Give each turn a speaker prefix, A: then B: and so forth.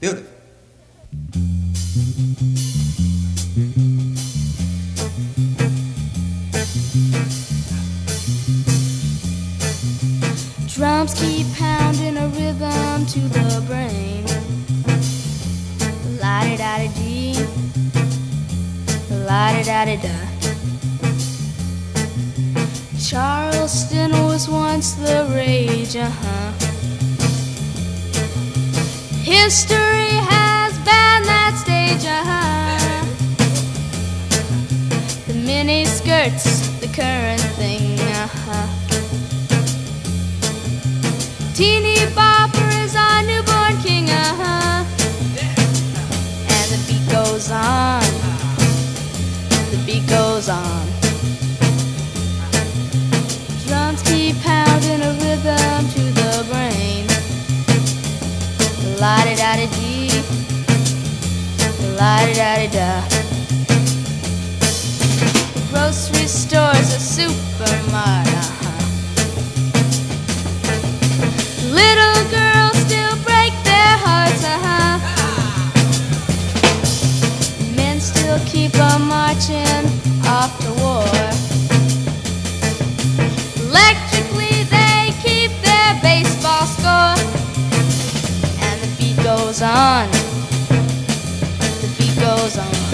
A: Beautiful.
B: Drums keep pounding a rhythm to the brain. La di da di dee, la di da di da. Charleston was once the rage, uh huh. History has banned that stage, uh huh. The mini skirts, the current thing, uh huh. Teeny bopper la da di da. Grocery stores, a supermart, uh-huh. Little girls still break their hearts, uh-huh. Men still keep on marching off to war. Electrically, goes on.